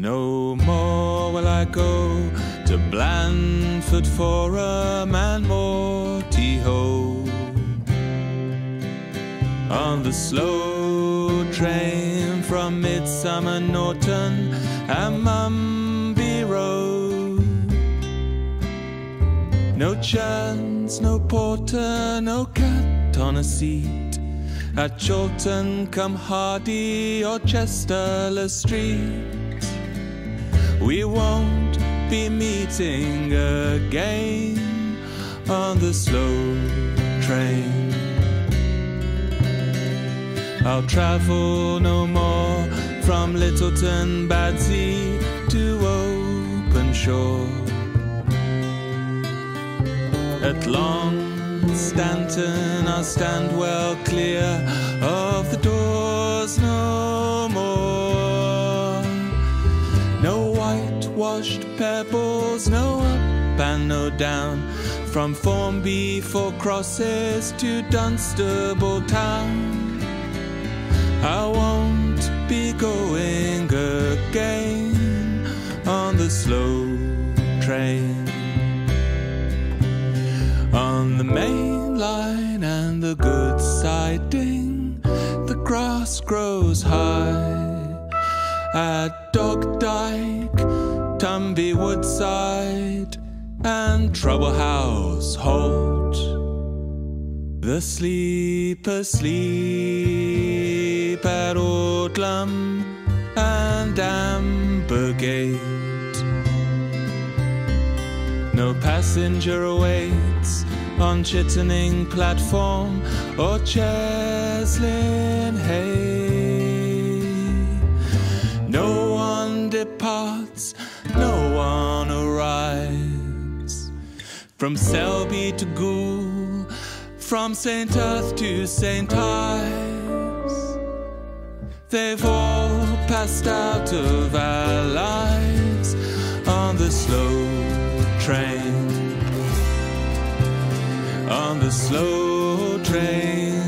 No more will I go to Blandford Forum and Morty Ho. On the slow train from Midsummer Norton and Mumby Road. No chance, no porter, no cat on a seat at Chorlton, come Hardy or Chester Street. We won't be meeting again on the slow train. I'll travel no more from Littleton, Badsey to Open Shore. At Long Stanton, I'll stand well clear whitewashed pebbles, no up and no down. From Formby, Four Crosses to Dunstable Town. I won't be going again on the slow train. On the main line and the good siding, the grass grows high. At Dog Dyke, Tumby Woodside, and Trouble House Holt. The sleepers sleep at Odlum and Ambergate. No passenger awaits on Chittening platform or Cheslin Hay. From Selby to Goole, from St. Earth to St. Ives. They've all passed out of our lives on the slow train. On the slow train.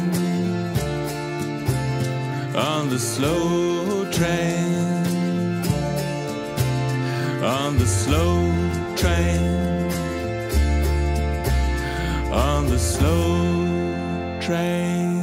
On the slow train. On the slow train on the slow train.